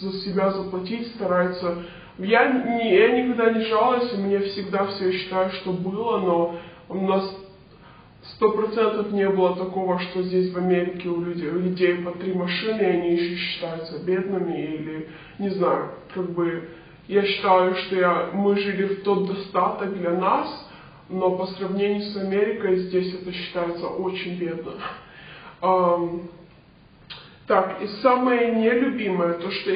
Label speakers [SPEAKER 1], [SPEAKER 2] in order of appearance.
[SPEAKER 1] за себя заплатить, старается. Я, не, я никогда не жалуюсь, меня всегда все считаю, что было, но у нас сто процентов не было такого, что здесь в Америке у людей, у людей по три машины, и они еще считаются бедными, или, не знаю, как бы, я считаю, что я, мы жили в тот достаток для нас, но по сравнению с Америкой здесь это считается очень бедно. Так, и самое нелюбимое, то что